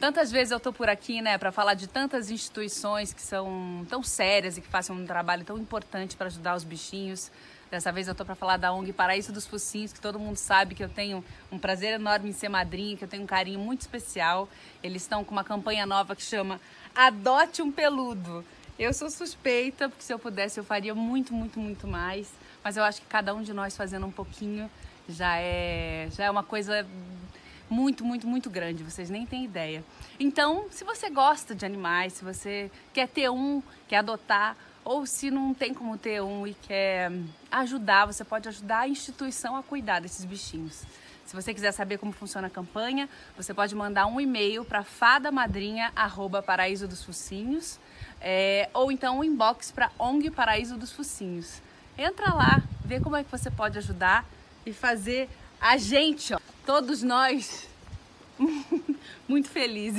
Tantas vezes eu tô por aqui, né, para falar de tantas instituições que são tão sérias e que fazem um trabalho tão importante para ajudar os bichinhos. Dessa vez eu tô para falar da ONG Paraíso dos Focinhos, que todo mundo sabe que eu tenho um prazer enorme em ser madrinha, que eu tenho um carinho muito especial. Eles estão com uma campanha nova que chama Adote um Peludo. Eu sou suspeita, porque se eu pudesse eu faria muito, muito, muito mais. Mas eu acho que cada um de nós fazendo um pouquinho já é, já é uma coisa muito, muito, muito grande, vocês nem têm ideia. Então, se você gosta de animais, se você quer ter um, quer adotar, ou se não tem como ter um e quer ajudar, você pode ajudar a instituição a cuidar desses bichinhos. Se você quiser saber como funciona a campanha, você pode mandar um e-mail para fadamadrinha@paraíso dos focinhos, é, ou então um inbox para ONG Paraíso dos Focinhos. Entra lá, vê como é que você pode ajudar e fazer a gente, ó, todos nós, muito felizes.